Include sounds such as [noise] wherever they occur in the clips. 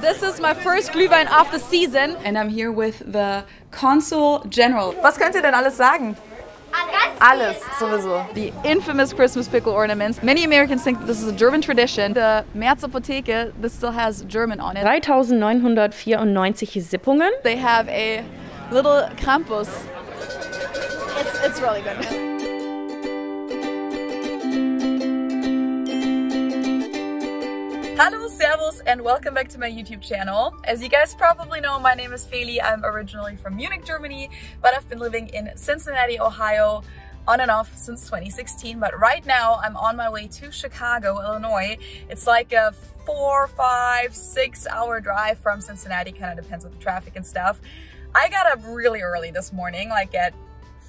This is my first Glühwein of the season and I'm here with the Consul General. Was könnt ihr denn alles sagen? Alles, sowieso. The infamous Christmas pickle ornaments. Many Americans think this is a German tradition. The März Apotheke, this still has German on it. 3994 Sippungen. They have a little Krampus. It's, it's really good. Hello, Servus, and welcome back to my YouTube channel. As you guys probably know, my name is Feli. I'm originally from Munich, Germany, but I've been living in Cincinnati, Ohio on and off since 2016. But right now, I'm on my way to Chicago, Illinois. It's like a four, five, six hour drive from Cincinnati, kind of depends on the traffic and stuff. I got up really early this morning, like at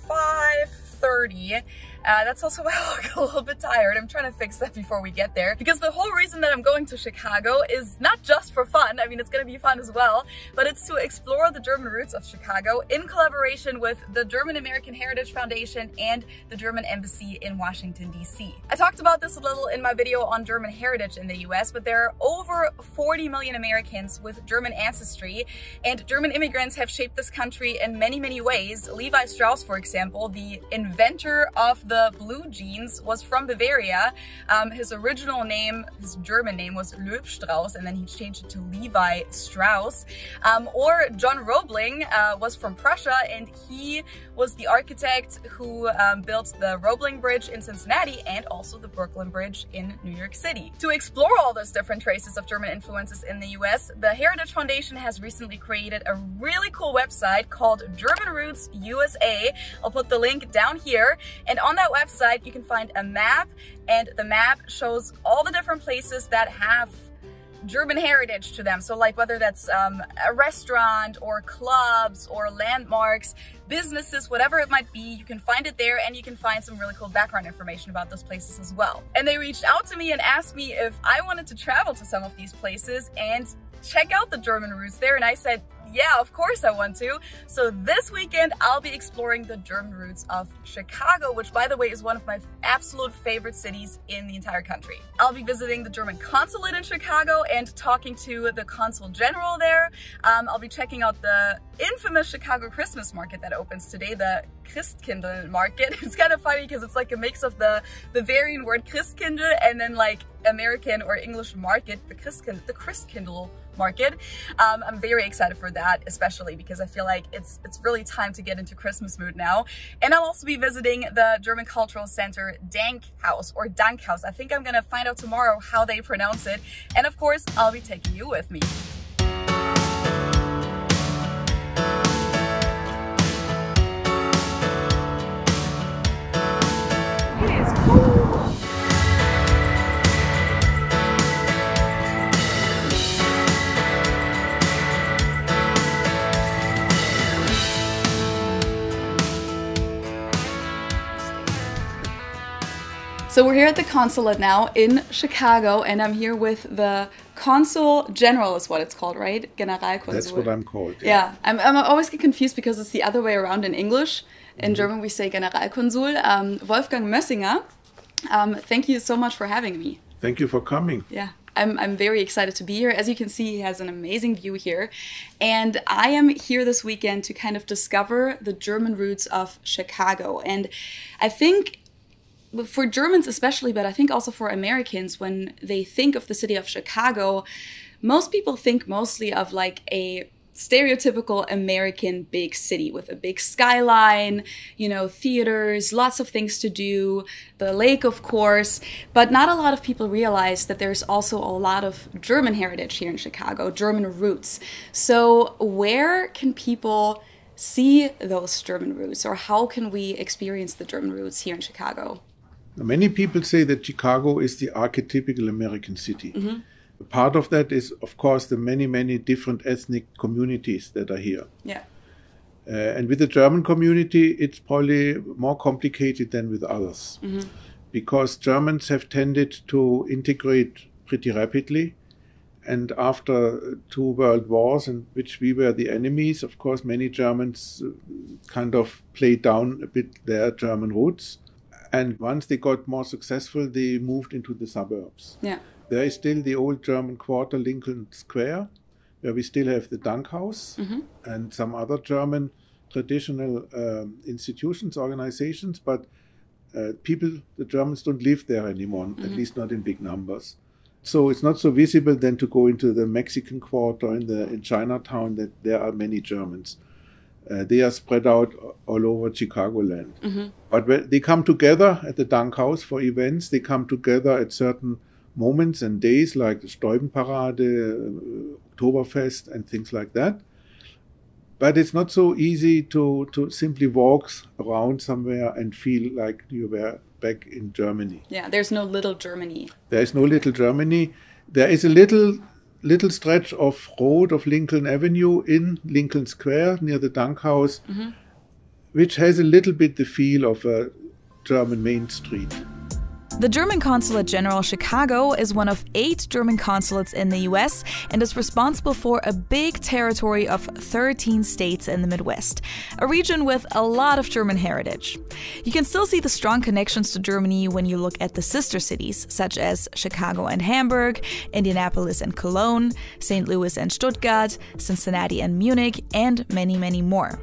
5.30 uh, that's also [laughs] why I look a little bit tired. I'm trying to fix that before we get there because the whole reason that I'm going to Chicago is not just for fun. I mean, it's going to be fun as well, but it's to explore the German roots of Chicago in collaboration with the German American Heritage Foundation and the German Embassy in Washington, D.C. I talked about this a little in my video on German heritage in the US, but there are over 40 million Americans with German ancestry and German immigrants have shaped this country in many, many ways. Levi Strauss, for example, the inventor of the blue jeans was from Bavaria. Um, his original name, his German name was Löw-Strauss, and then he changed it to Levi Strauss. Um, or John Roebling uh, was from Prussia, and he was the architect who um, built the Roebling Bridge in Cincinnati and also the Brooklyn Bridge in New York City. To explore all those different traces of German influences in the US, the Heritage Foundation has recently created a really cool website called German Roots USA. I'll put the link down here. And on that website, you can find a map and the map shows all the different places that have German heritage to them. So like whether that's um, a restaurant or clubs or landmarks, businesses, whatever it might be, you can find it there and you can find some really cool background information about those places as well. And they reached out to me and asked me if I wanted to travel to some of these places and check out the German roots there. And I said, yeah, of course I want to. So this weekend, I'll be exploring the German roots of Chicago, which by the way is one of my absolute favorite cities in the entire country. I'll be visiting the German consulate in Chicago and talking to the consul general there. Um, I'll be checking out the infamous Chicago Christmas market that opens today, the Christkindl market. [laughs] It's kind of funny because it's like a mix of the Bavarian word Christkindl and then like American or English market, the Christkindl, the Christkindl market. Um, I'm very excited for that, especially because I feel like it's it's really time to get into Christmas mood now. And I'll also be visiting the German Cultural Center Dank House or Dank Haus. I think I'm gonna find out tomorrow how they pronounce it. And of course, I'll be taking you with me. So we're here at the consulate now in Chicago, and I'm here with the consul general, is what it's called, right? Generalkonsul. That's what I'm called. Yeah, yeah. I'm, I'm always get confused because it's the other way around in English. In mm -hmm. German, we say Generalkonsul. Um, Wolfgang Mössinger, um, thank you so much for having me. Thank you for coming. Yeah. I'm, I'm very excited to be here. As you can see, he has an amazing view here. And I am here this weekend to kind of discover the German roots of Chicago. And I think for Germans especially, but I think also for Americans, when they think of the city of Chicago, most people think mostly of like a stereotypical American big city with a big skyline, you know, theaters, lots of things to do, the lake, of course. But not a lot of people realize that there's also a lot of German heritage here in Chicago, German roots. So, where can people see those German roots, or how can we experience the German roots here in Chicago? Many people say that Chicago is the archetypical American city. Mm -hmm. Part of that is, of course, the many, many different ethnic communities that are here. Yeah. Uh, and with the German community, it's probably more complicated than with others. Mm -hmm. Because Germans have tended to integrate pretty rapidly. And after two world wars, in which we were the enemies, of course, many Germans uh, kind of played down a bit their German roots and once they got more successful, they moved into the suburbs. Yeah. There is still the old German quarter, Lincoln Square, where we still have the Dankhaus and some other German traditional um, institutions, organizations, but uh, people, the Germans don't live there anymore, at least not in big numbers. So it's not so visible then to go into the Mexican quarter in the in Chinatown that there are many Germans. Uh, they are spread out all over Chicagoland. But when they come together at the Dunk House for events, they come together at certain moments and days like the Steubenparade, uh, Oktoberfest, and things like that. But it's not so easy to, to simply walk around somewhere and feel like you were back in Germany. Yeah, there's no little Germany. There is no little Germany. There is a little little stretch of road of Lincoln Avenue in Lincoln Square near the Dankhaus, mm-hmm. which has a little bit the feel of a German main street. The German Consulate General Chicago is one of eight German consulates in the US and is responsible for a big territory of 13 states in the Midwest, a region with a lot of German heritage. You can still see the strong connections to Germany when you look at the sister cities, such as Chicago and Hamburg, Indianapolis and Cologne, St. Louis and Stuttgart, Cincinnati and Munich, and many, many more.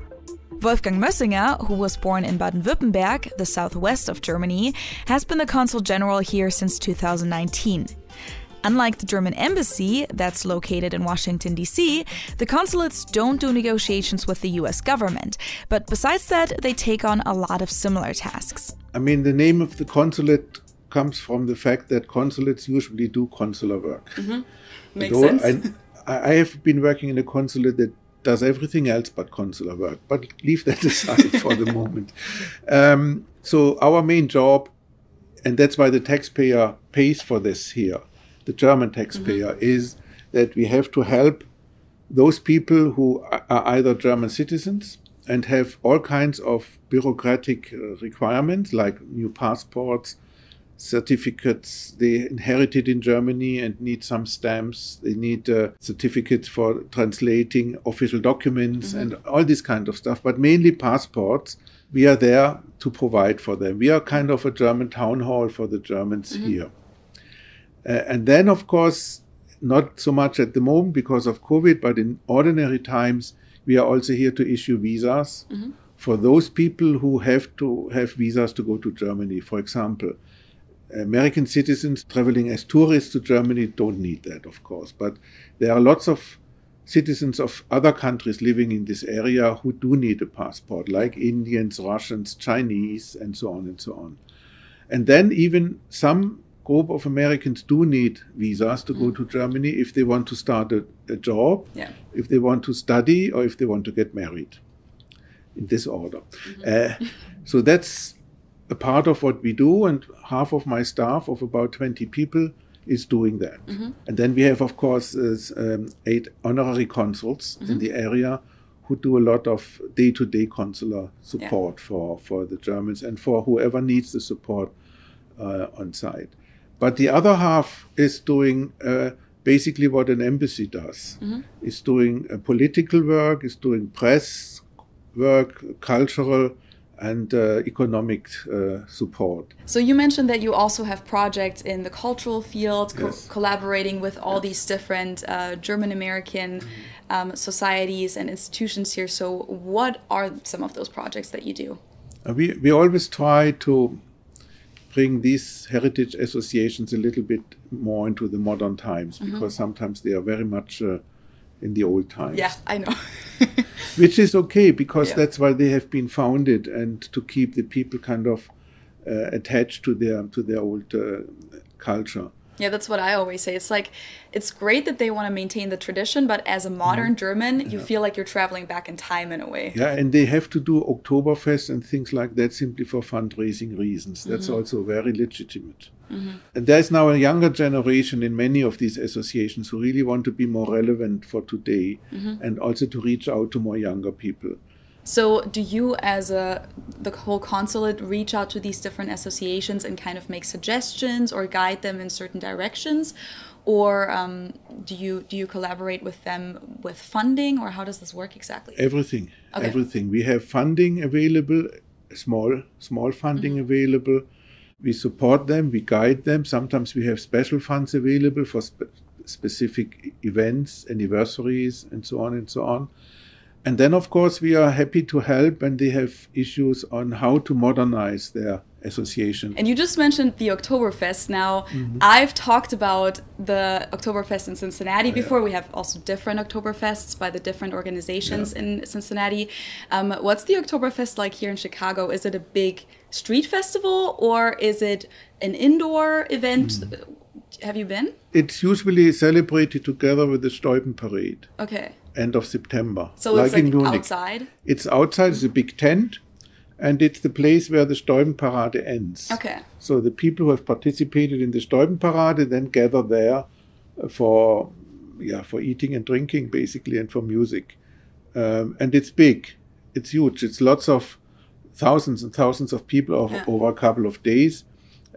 Wolfgang Mössinger, who was born in Baden Württemberg, the southwest of Germany, has been the consul general here since 2019. Unlike the German embassy, that's located in Washington, D.C., the consulates don't do negotiations with the US government, but besides that, they take on a lot of similar tasks. I mean, the name of the consulate comes from the fact that consulates usually do consular work. Mm-hmm. Makes Although I, I have been working in a consulate that does everything else but consular work, but leave that [laughs] aside for the moment. Um, so, our main job, and that's why the taxpayer pays for this here, the German taxpayer, is that we have to help those people who are either German citizens and have all kinds of bureaucratic requirements like new passports, certificates they inherited in Germany and need some stamps. They need uh, certificates for translating official documents and all this kind of stuff, but mainly passports. We are there to provide for them. We are kind of a German town hall for the Germans here. Uh, and then, of course, not so much at the moment because of COVID, but in ordinary times, we are also here to issue visas for those people who have to have visas to go to Germany. For example, American citizens traveling as tourists to Germany don't need that, of course, but there are lots of citizens of other countries living in this area who do need a passport, like Indians, Russians, Chinese, and so on and so on. And then even some group of Americans do need visas to go to Germany if they want to start a, a job, Yeah. if they want to study, or if they want to get married. In this order. Uh, so that's a part of what we do, and half of my staff of about 20 people is doing that. And then we have, of course, is, um, eight honorary consuls in the area who do a lot of day-to-day consular support for, for the Germans and for whoever needs the support uh, on site. But the other half is doing uh, basically what an embassy does. Is doing uh, political work, is doing press work, cultural and uh, economic uh, support. So you mentioned that you also have projects in the cultural field, co- Yes. collaborating with all these different uh, German American um, societies and institutions here. So what are some of those projects that you do? Uh, we, we always try to bring these heritage associations a little bit more into the modern times because sometimes they are very much uh, in the old times. Yeah, I know. [laughs] which is okay because Yeah. that's why they have been founded and to keep the people kind of uh, attached to their to their old uh, culture. Yeah, that's what I always say. It's like it's great that they want to maintain the tradition, but as a modern mm-hmm. German, you feel like you're traveling back in time in a way. Yeah, and they have to do Oktoberfest and things like that simply for fundraising reasons. That's mm-hmm. also very legitimate. Mm-hmm. And there's now a younger generation in many of these associations who really want to be more relevant for today and also to reach out to more younger people. So, do you, as a the whole consulate, reach out to these different associations and kind of make suggestions or guide them in certain directions, or um, do you do you collaborate with them with funding, or how does this work exactly? Everything, Okay. everything. We have funding available, small, small funding Mm-hmm. available. We support them, we guide them. Sometimes we have special funds available for spe- specific events, anniversaries, and so on and so on. And then, of course, we are happy to help when they have issues on how to modernize their association. And you just mentioned the Oktoberfest. Now, mm-hmm. I've talked about the Oktoberfest in Cincinnati before. Yeah. We have also different Oktoberfests by the different organizations yeah. in Cincinnati. Um, what's the Oktoberfest like here in Chicago? Is it a big street festival or is it an indoor event? Mm. Have you been? It's usually celebrated together with the Steuben Parade. Okay. End of September. So like it's like in Munich. outside? It's outside, it's a big tent and it's the place where the Steubenparade ends. Okay. So the people who have participated in the Steubenparade then gather there for yeah for eating and drinking basically and for music, um, and it's big, it's huge. It's lots of thousands and thousands of people over, yeah. over a couple of days.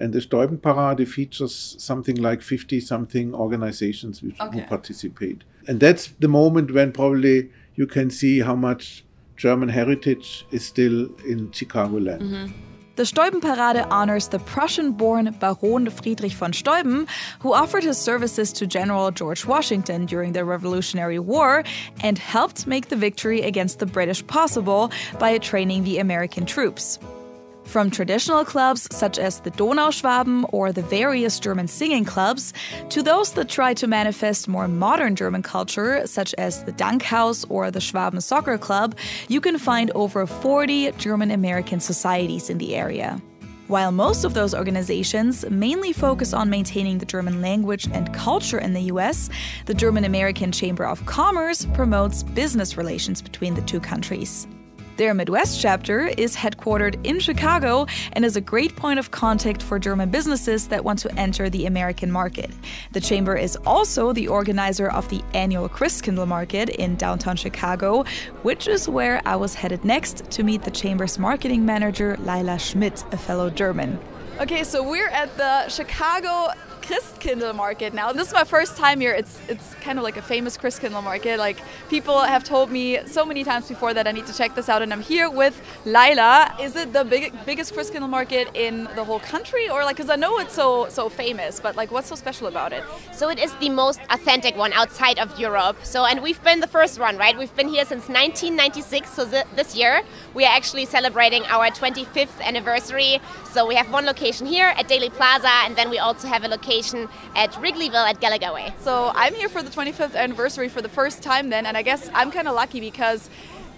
And the Steubenparade features something like 50 something organizations which, okay. who participate. And that's the moment when probably you can see how much German heritage is still in Chicagoland. Mm -hmm. The Steubenparade honors the Prussian born Baron Friedrich von Steuben, who offered his services to General George Washington during the Revolutionary War and helped make the victory against the British possible by training the American troops. From traditional clubs such as the Donauschwaben or the various German singing clubs, to those that try to manifest more modern German culture, such as the Dankhaus or the Schwaben Soccer Club, you can find over 40 German American societies in the area. While most of those organizations mainly focus on maintaining the German language and culture in the US, the German American Chamber of Commerce promotes business relations between the two countries. Their Midwest chapter is headquartered in Chicago and is a great point of contact for German businesses that want to enter the American market. The Chamber is also the organizer of the annual Christkindl Market in downtown Chicago, which is where I was headed next to meet the Chamber's marketing manager, Laila Schmidt, a fellow German. Okay, so we're at the Chicago Christkindl market now. This is my first time here. It's it's kind of like a famous Christkindl market. Like people have told me so many times before that I need to check this out, and I'm here with Laila. Is it the big, biggest Christkindl market in the whole country, or like? Because I know it's so so famous, but like, what's so special about it? So it is the most authentic one outside of Europe. So and we've been the first one, right? We've been here since 1996. So th this year we are actually celebrating our 25th anniversary. So we have one location here at Daley Plaza, and then we also have a location location at Wrigleyville at Gallagher. So I'm here for the 25th anniversary for the first time then, and I guess I'm kind of lucky because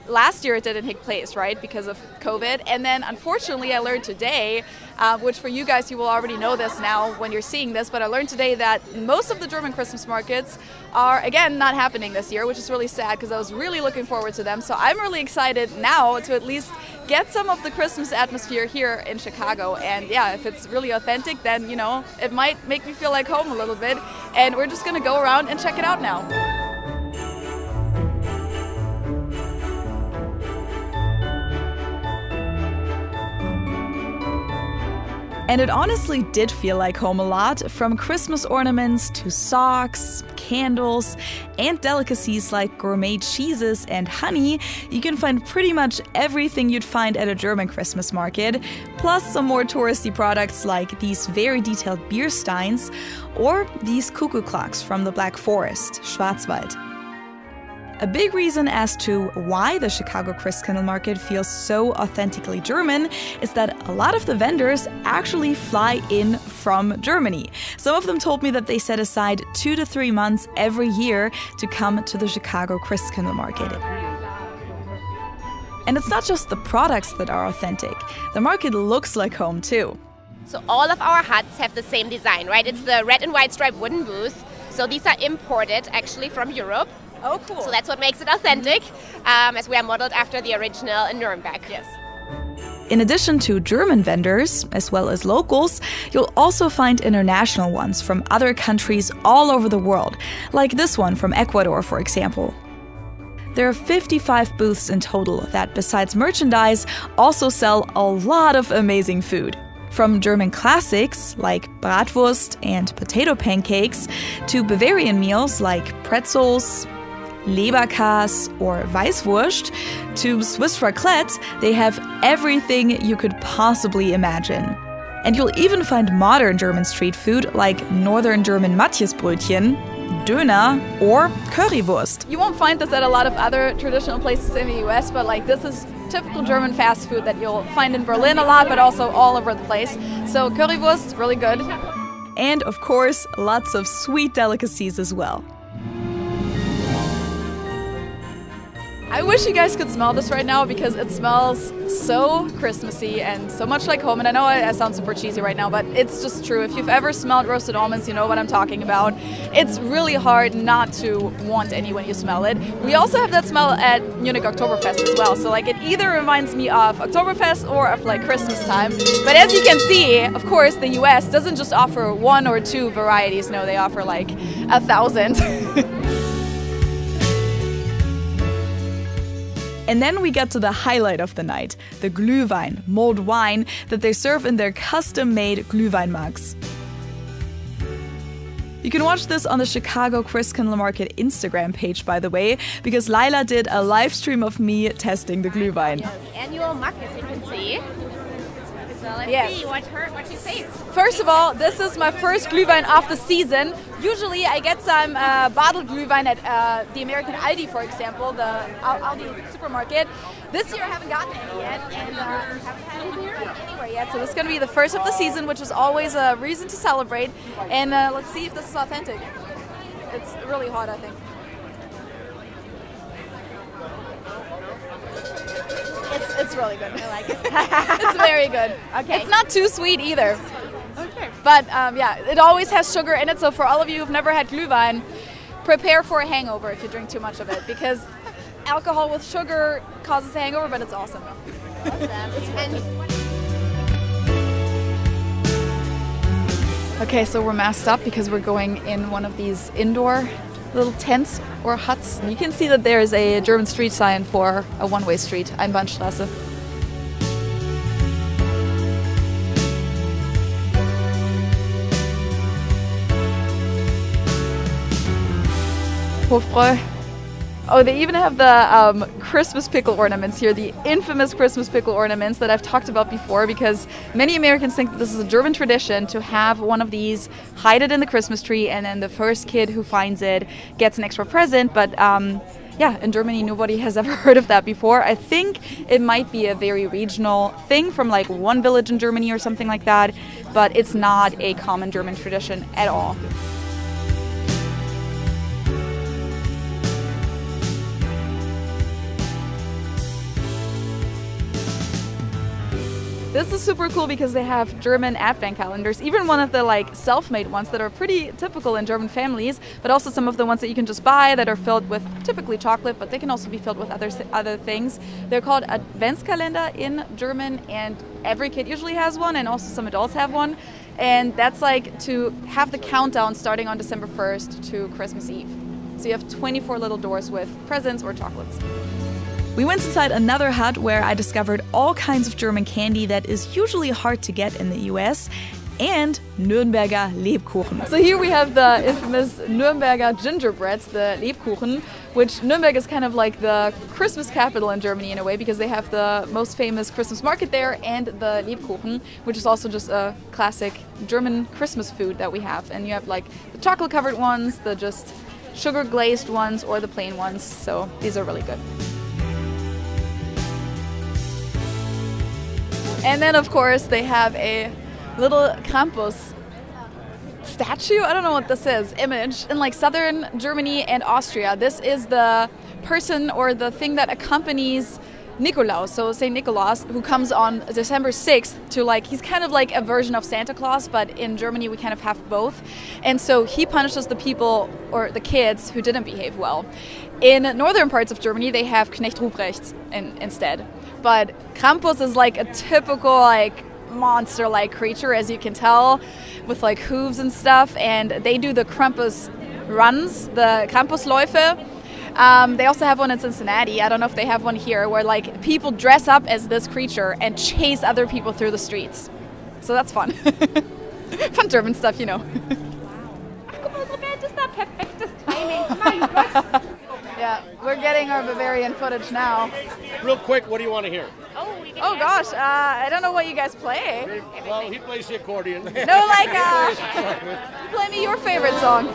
last year it didn't take place, right, because of COVID. And then unfortunately, I learned today, uh, which for you guys, you will already know this now when you're seeing this, but I learned today that most of the German Christmas markets are, again, not happening this year, which is really sad because I was really looking forward to them. So I'm really excited now to at least get some of the Christmas atmosphere here in Chicago. And yeah, if it's really authentic, then, you know, it might make me feel like home a little bit. And we're just going to go around and check it out now. And it honestly did feel like home a lot, from Christmas ornaments to socks, candles, and delicacies like gourmet cheeses and honey. You can find pretty much everything you'd find at a German Christmas market, plus some more touristy products like these very detailed beer steins or these cuckoo clocks from the Black Forest, Schwarzwald. A big reason as to why the Chicago Christkindl market feels so authentically German is that a lot of the vendors actually fly in from Germany. Some of them told me that they set aside two to three months every year to come to the Chicago Christkindl market. And it's not just the products that are authentic, the market looks like home too. So all of our huts have the same design, right? It's the red and white striped wooden booth. So these are imported actually from Europe. Oh, cool. So that's what makes it authentic, um, as we are modeled after the original in Nuremberg. Yes. In addition to German vendors, as well as locals, you'll also find international ones from other countries all over the world, like this one from Ecuador, for example. There are 55 booths in total that, besides merchandise, also sell a lot of amazing food. From German classics like Bratwurst and potato pancakes to Bavarian meals like pretzels, Leberkäs or Weißwurst to Swiss raclette, they have everything you could possibly imagine. And you'll even find modern German street food like Northern German Matjesbrötchen, Döner, or Currywurst. You won't find this at a lot of other traditional places in the US, but like this is typical German fast food that you'll find in Berlin a lot, but also all over the place. So Currywurst, really good. And of course, lots of sweet delicacies as well. I wish you guys could smell this right now because it smells so Christmassy and so much like home. And I know I, I sound super cheesy right now, but it's just true. If you've ever smelled roasted almonds, you know what I'm talking about. It's really hard not to want any when you smell it. We also have that smell at Munich Oktoberfest as well. So like it either reminds me of Oktoberfest or of like Christmas time. But as you can see, of course, the US doesn't just offer one or two varieties. No, they offer like a thousand. [laughs] And then we get to the highlight of the night the Glühwein, mulled wine that they serve in their custom made Glühwein mugs. You can watch this on the Chicago Christkindl Market Instagram page, by the way, because Lila did a live stream of me testing the Glühwein. Annual mug, as you can see. So let's Yes. see what her what she says. First of all, this is my first Glühwein of the season. Usually I get some uh, bottled Glühwein at uh, the American Aldi, for example, the Aldi supermarket. This year I haven't gotten any yet, and uh, haven't had here anywhere yet. So this is going to be the first of the season, which is always a reason to celebrate. And uh, let's see if this is authentic. It's really hot, I think. It's, really good. I like it. [laughs] it's very good. Okay. It's not too sweet either. Okay. But um, yeah, it always has sugar in it. So for all of you who've never had Glühwein, prepare for a hangover if you drink too much of it because [laughs] alcohol with sugar causes a hangover, but it's awesome. Okay, so we're masked up because we're going in one of these indoor little tents or huts. You can see that there is a German street sign for a one-way street, Einbahnstraße. Hofbräu. Oh, they even have the um, Christmas pickle ornaments here, the infamous Christmas pickle ornaments that I've talked about before because many Americans think that this is a German tradition to have one of these, hide it in the Christmas tree, and then the first kid who finds it gets an extra present. But um, yeah, in Germany, nobody has [laughs] ever heard of that before. I think it might be a very regional thing from like one village in Germany or something like that, but it's not a common German tradition at all. This is super cool because they have German advent calendars, even one of the like self-made ones that are pretty typical in German families, but also some of the ones that you can just buy that are filled with typically chocolate, but they can also be filled with other other things. They're called Adventskalender in German, and every kid usually has one, and also some adults have one. And that's like to have the countdown starting on December 1st to Christmas Eve. So you have 24 little doors with presents or chocolates. We went inside another hut where I discovered all kinds of German candy that is usually hard to get in the US and Nürnberger Lebkuchen. So here we have the infamous Nürnberger gingerbreads, the Lebkuchen, which Nürnberg is kind of like the Christmas capital in Germany in a way because they have the most famous Christmas market there and the Lebkuchen, which is also just a classic German Christmas food that we have. And you have like the chocolate covered ones, the just sugar glazed ones, or the plain ones. So these are really good. And then, of course, they have a little Krampus statue. I don't know what this is. Image in like southern Germany and Austria. This is the person or the thing that accompanies Nikolaus, so Saint Nicholas, who comes on December 6th to like, he's kind of like a version of Santa Claus, but in Germany we kind of have both. And so he punishes the people or the kids who didn't behave well. In northern parts of Germany, they have Knecht Ruprecht in, instead. But Krampus is like a typical like monster like creature, as you can tell, with like hooves and stuff. And they do the Krampus runs, the Krampusläufe. Um, they also have one in Cincinnati. I don't know if they have one here, where like people dress up as this creature and chase other people through the streets. So that's fun. [laughs] fun German stuff, you know. [laughs] yeah, we're getting our Bavarian footage now. Real quick, what do you want to hear? Oh oh gosh, uh, I don't know what you guys play. Well, he plays the accordion. No, like, [laughs] uh, [laughs] play me your favorite song.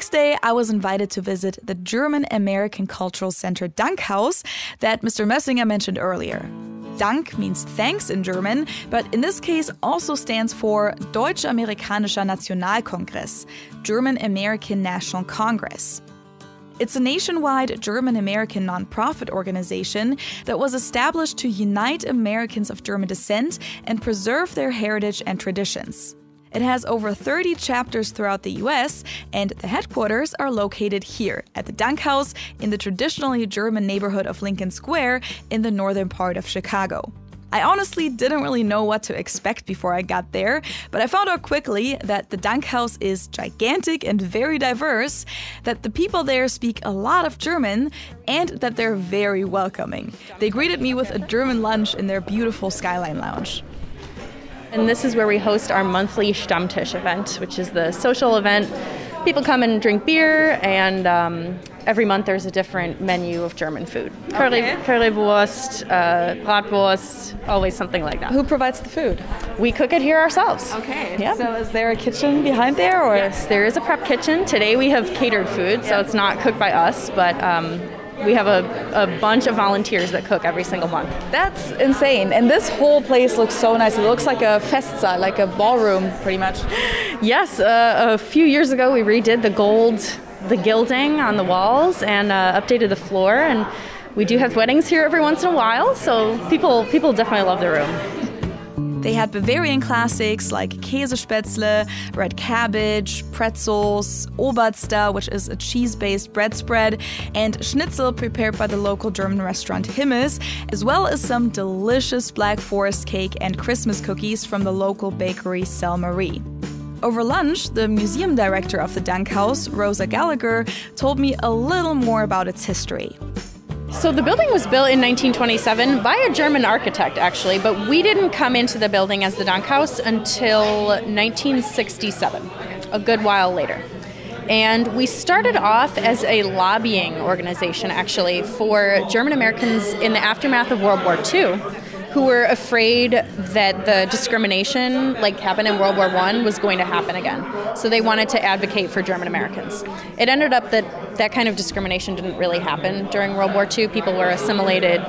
Next day, I was invited to visit the German American Cultural Center Dankhaus that Mr. Mössinger mentioned earlier. Dank means thanks in German, but in this case also stands for Deutsch-Amerikanischer Nationalkongress, German American National Congress. It's a nationwide German American nonprofit organization that was established to unite Americans of German descent and preserve their heritage and traditions. It has over 30 chapters throughout the US, and the headquarters are located here at the Dankhaus in the traditionally German neighborhood of Lincoln Square in the northern part of Chicago. I honestly didn't really know what to expect before I got there, but I found out quickly that the Dankhaus is gigantic and very diverse, that the people there speak a lot of German, and that they're very welcoming. They greeted me with a German lunch in their beautiful Skyline Lounge. And this is where we host our monthly Stammtisch event, which is the social event. People come and drink beer, and um, every month there's a different menu of German food. Curly, Okay. Currywurst, uh, Bratwurst, always something like that. Who provides the food? We cook it here ourselves. Okay. Yeah. So is there a kitchen behind there or Yes, there is a prep kitchen. Today we have catered food, so it's not cooked by us, but um, we have a, a bunch of volunteers that cook every single month. That's insane. And this whole place looks so nice. It looks like a festa, like a ballroom pretty much. Yes, uh, a few years ago we redid the gold, the gilding on the walls and uh, updated the floor. And we do have weddings here every once in a while, so people people definitely love the room. They had Bavarian classics like Käsespätzle, red cabbage, pretzels, Obatzda, which is a cheese-based bread spread, and Schnitzel prepared by the local German restaurant Himmels, as well as some delicious Black Forest cake and Christmas cookies from the local bakery Sel Marie. Over lunch, the museum director of the Dankhaus, Rosa Gallagher, told me a little more about its history. So the building was built in 1927 by a German architect, actually, but we didn't come into the building as the Dankhaus until 1967, a good while later. And we started off as a lobbying organization, actually, for German Americans in the aftermath of World War II who were afraid that the discrimination like happened in World War One was going to happen again. So they wanted to advocate for German Americans. It ended up that that kind of discrimination didn't really happen during World War II. People were assimilated.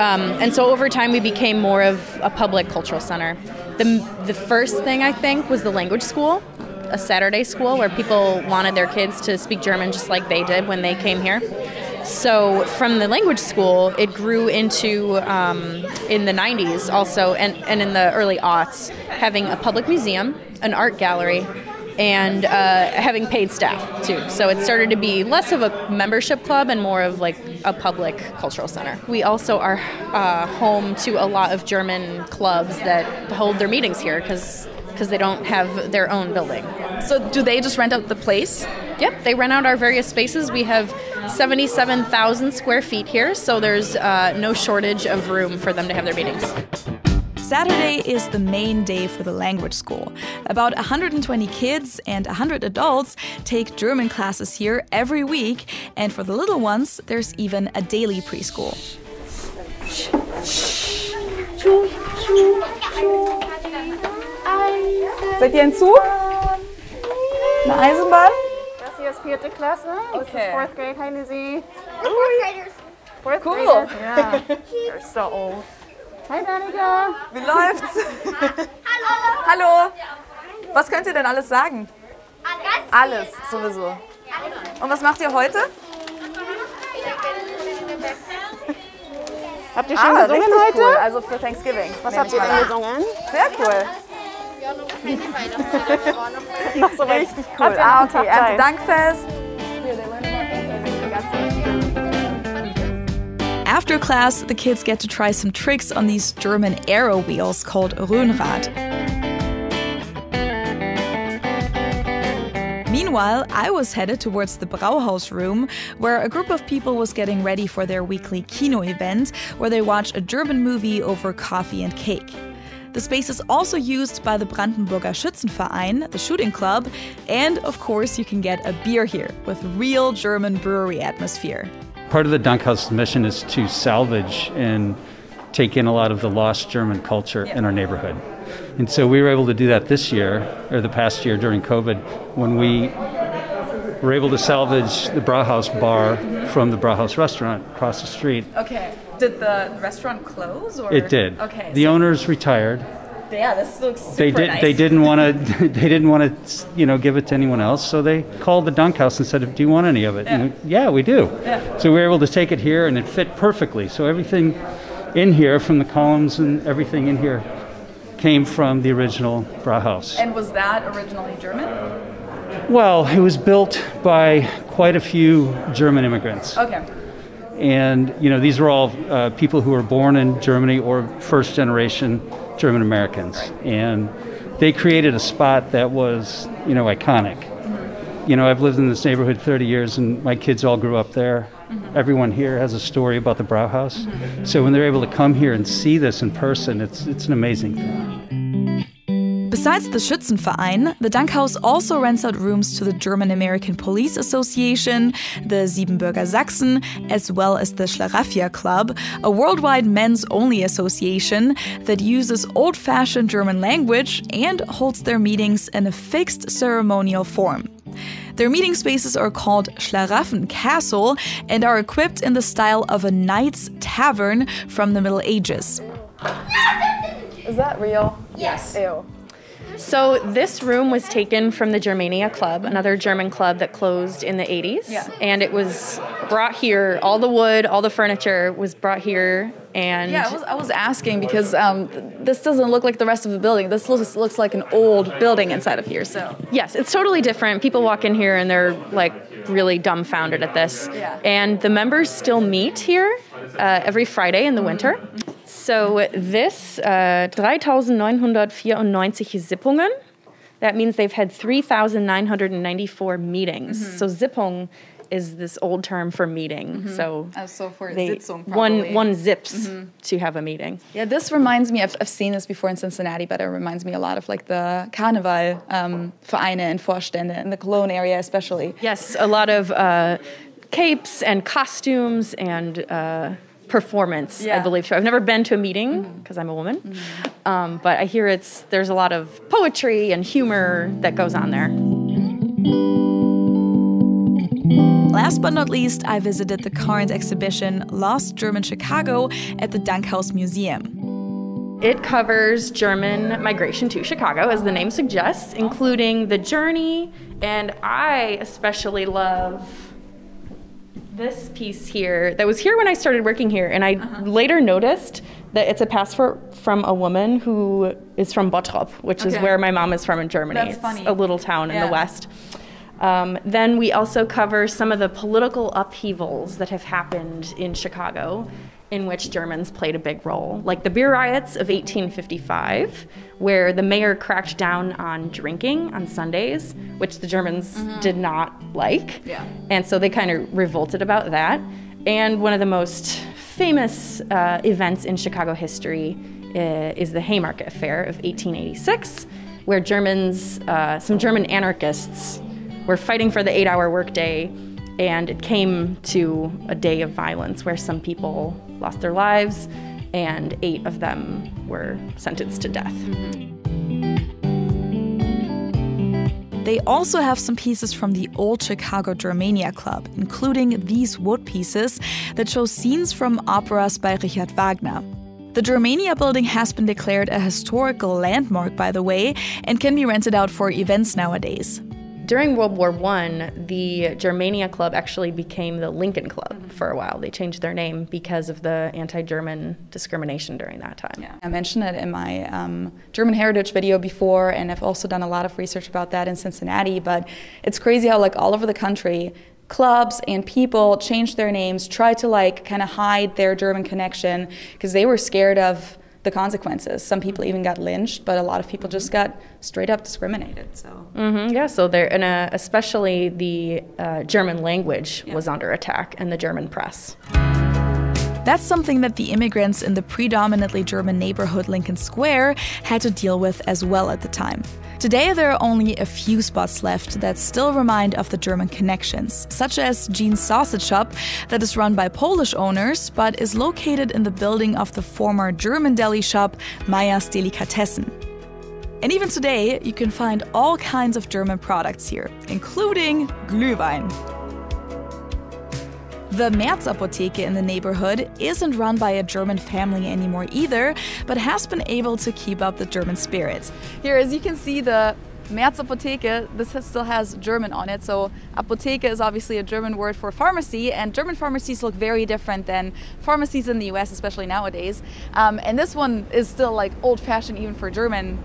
Um, and so over time, we became more of a public cultural center. The, the first thing I think was the language school, a Saturday school where people wanted their kids to speak German just like they did when they came here. So from the language school, it grew into um, in the 90s also, and, and in the early aughts, having a public museum, an art gallery, and uh, having paid staff too. So it started to be less of a membership club and more of like a public cultural center. We also are uh, home to a lot of German clubs that hold their meetings here because because they don't have their own building. So, do they just rent out the place? Yep, they rent out our various spaces. We have 77,000 square feet here, so there's uh, no shortage of room for them to have their meetings. Saturday is the main day for the language school. About 120 kids and 100 adults take German classes here every week, and for the little ones, there's even a daily preschool. Seid ihr ein Zug? Eine Eisenbahn? Hier ist vierte Klasse. This Okay. is fourth grade. Hi, Lizzie. Fourth Cool. graders. [laughs] Yeah. They're so old. Hi, Danica. Wie läuft's? Hallo. Was könnt ihr denn alles sagen? Alles, sowieso. Und was macht ihr heute? Habt ihr schon Ah, gesungen heute? cool. Also für Thanksgiving. Was habt ihr denn gesungen? Sehr cool. Noch so richtig cool. Ah, okay. Tag Also Dankfest. After class, the kids get to try some tricks on these German aero wheels called Rhönrad. Meanwhile, I was headed towards the Brauhaus room, where a group of people was getting ready for their weekly Kino event, where they watch a German movie over coffee and cake. The space is also used by the Brandenburger Schützenverein, the shooting club, and of course, you can get a beer here with real German brewery atmosphere. Part of the Dankhaus mission is to salvage and take in a lot of the lost German culture in our neighborhood. And so we were able to do that this year, or the past year during COVID, when we were able to salvage the Brauhaus bar from the Brauhaus restaurant across the street. Okay. Did the restaurant close? Or? It did. Okay. The owners retired. Yeah, this looks super They did. nice. [laughs] [laughs] They didn't want to. They didn't want to, you know, give it to anyone else. So they called the Dunk House and said, "Do you want any of it?" And we- yeah, we do. Yeah. So we were able to take it here, and it fit perfectly. So everything in here, from the columns and everything in here, came from the original Brauhaus. And was that originally German? Well, it was built by quite a few German immigrants. Okay. And, you know, these were all uh, people who were born in Germany or first generation German Americans. And they created a spot that was, you know, iconic. Mm-hmm. You know, I've lived in this neighborhood 30 years and my kids all grew up there. Mm-hmm. Everyone here has a story about the Brauhaus. Mm-hmm. So when they're able to come here and see this in person, it's, it's an amazing thing. Besides the Schützenverein, the Dankhaus also rents out rooms to the German American Police Association, the Siebenbürger Sachsen, as well as the Schlaraffia Club, a worldwide men's only association that uses old fashioned German language and holds their meetings in a fixed ceremonial form. Their meeting spaces are called Schlaraffen Castle and are equipped in the style of a knight's tavern from the Middle Ages. Is that real? Yes. Ew. So this room was taken from the Germania Club, another German club that closed in the 80s. Yeah. And it was brought here. All the wood, all the furniture was brought here. And Yeah, I was, I was asking because um, th- this doesn't look like the rest of the building. This looks, looks like an old building inside of here. So yes, it's totally different. People walk in here and they're like really dumbfounded at this. Yeah. And the members still meet here uh, every Friday in the winter. So this uh, 3,994 Sippungen. That means they've had 3,994 meetings. So Sippung is this old term for meeting. So Oh, so for they, Sitzung. Mm-hmm. one one zips to have a meeting. Yeah, this reminds me, I've, I've seen this before in Cincinnati, but it reminds me a lot of like the Carnival um, Vereine and Vorstände in the Cologne area, especially. Yes, a lot of uh, capes and costumes and uh, performance. I believe So I've never been to a meeting because I'm a woman, um, but I hear it's there's a lot of poetry and humor that goes on there. Last but not least, I visited the current exhibition Lost German Chicago at the Dankhaus Museum. It covers German migration to Chicago, as the name suggests, including the journey, and I especially love this piece here that was here when I started working here, and I later noticed that it's a passport from a woman who is from Bottrop, which is where my mom is from in Germany. That's it's funny. a little town in the west. Um, then we also cover some of the political upheavals that have happened in Chicago in which Germans played a big role, like the beer riots of 1855, where the mayor cracked down on drinking on Sundays, which the Germans did not like. Yeah. And so they kind of revolted about that. And one of the most famous uh, events in Chicago history uh, is the Haymarket Affair of 1886, where Germans, uh, some German anarchists, were fighting for the eight hour workday, and it came to a day of violence where some people lost their lives, and eight of them were sentenced to death. They also have some pieces from the old Chicago Germania Club, including these wood pieces that show scenes from operas by Richard Wagner. The Germania building has been declared a historical landmark, by the way, and can be rented out for events nowadays. During World War I, the Germania Club actually became the Lincoln Club for a while. They changed their name because of the anti German discrimination during that time. I mentioned it in my um, German heritage video before, and I've also done a lot of research about that in Cincinnati. But it's crazy how, like, all over the country, clubs and people changed their names, tried to like kind of hide their German connection because they were scared of the consequences. Some people even got lynched, but a lot of people just got straight up discriminated. So hmm yeah, so there, and uh, especially the uh, German language was under attack and the German press. That's something that the immigrants in the predominantly German neighborhood Lincoln Square had to deal with as well at the time. Today, there are only a few spots left that still remind of the German connections, such as Gene's Sausage Shop, that is run by Polish owners but is located in the building of the former German deli shop Meyer's Delikatessen. And even today, you can find all kinds of German products here, including Glühwein. The Merz-Apotheke in the neighborhood isn't run by a German family anymore either, but has been able to keep up the German spirit. Here, as you can see, the Merz-Apotheke, this has, still has German on it. So Apotheke is obviously a German word for pharmacy, and German pharmacies look very different than pharmacies in the US, especially nowadays. Um, and this one is still like old-fashioned even for German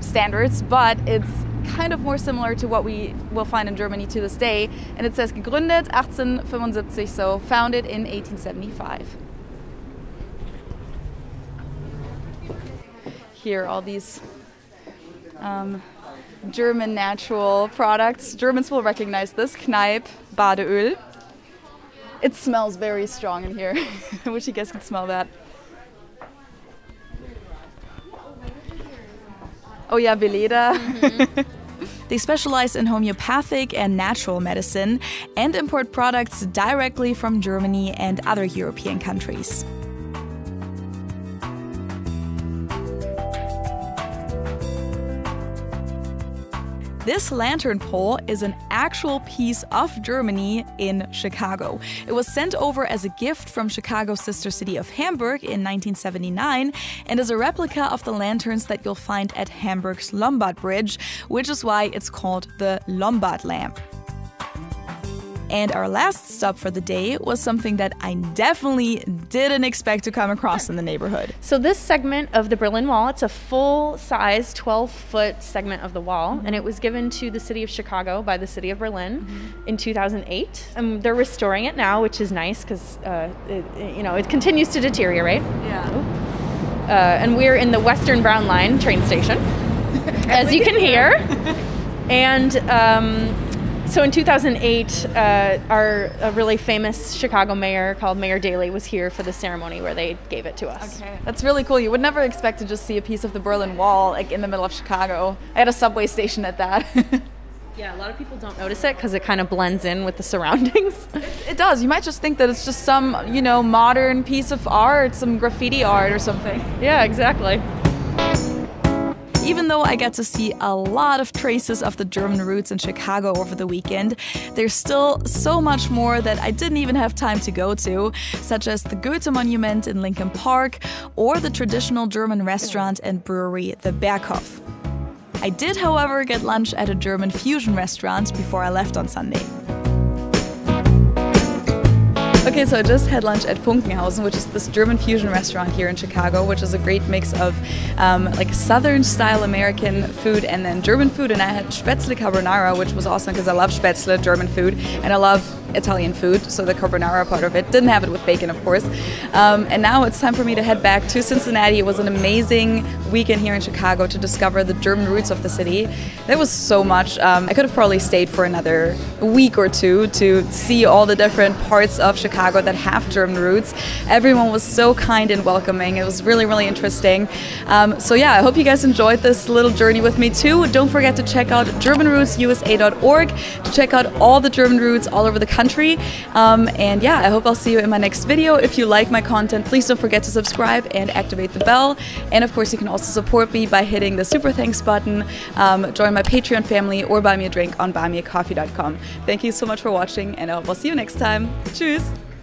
standards, but it's kind of more similar to what we will find in Germany to this day. And it says gegründet 1875, so founded in 1875. Here, all these um, German natural products. Germans will recognize this Kneipp Badeöl. It smells very strong in here. [laughs] I wish you guys could smell that. Oh yeah, Weleda. Mm-hmm. [laughs] They specialize in homeopathic and natural medicine and import products directly from Germany and other European countries. This lantern pole is an actual piece of Germany in Chicago. It was sent over as a gift from Chicago's sister city of Hamburg in 1979 and is a replica of the lanterns that you'll find at Hamburg's Lombard Bridge, which is why it's called the Lombard lamp. And our last stop for the day was something that I definitely didn't expect to come across in the neighborhood. So this segment of the Berlin Wall, it's a full-size 12-foot segment of the wall, mm-hmm. and it was given to the city of Chicago by the city of Berlin mm-hmm. in 2008. And they're restoring it now, which is nice because uh, you know it continues to deteriorate. Yeah. Uh, and we're in the Western Brown Line train station, [laughs] as you can hear. [laughs] and um, so in 2008, uh, our a really famous Chicago mayor called Mayor Daley was here for the ceremony where they gave it to us. Okay, that's really cool. You would never expect to just see a piece of the Berlin Wall like in the middle of Chicago. I had a subway station at that. [laughs] yeah, a lot of people don't notice it because it kind of blends in with the surroundings. [laughs] it, it does. You might just think that it's just some, you know, modern piece of art, some graffiti art or something. Yeah, exactly. Even though I got to see a lot of traces of the German roots in Chicago over the weekend, there's still so much more that I didn't even have time to go to, such as the Goethe Monument in Lincoln Park or the traditional German restaurant and brewery, the Berghoff. I did, however, get lunch at a German fusion restaurant before I left on Sunday. Okay, so I just had lunch at Funkenhausen, which is this German fusion restaurant here in Chicago, which is a great mix of um, like Southern style American food and then German food. And I had Spätzle carbonara, which was awesome because I love Spätzle, German food, and I love Italian food, so the carbonara part of it. Didn't have it with bacon, of course. Um, and now it's time for me to head back to Cincinnati. It was an amazing weekend here in Chicago to discover the German roots of the city. There was so much. Um, I could have probably stayed for another week or two to see all the different parts of Chicago that have German roots. Everyone was so kind and welcoming. It was really, really interesting. Um, so yeah, I hope you guys enjoyed this little journey with me too. Don't forget to check out GermanRootsUSA.org to check out all the German roots all over the country country. Um, and yeah, I hope I'll see you in my next video. If you like my content, please don't forget to subscribe and activate the bell. And of course, you can also support me by hitting the super thanks button, um, join my Patreon family, or buy me a drink on buymeacoffee.com. Thank you so much for watching, and I hope I'll see you next time. Tschüss!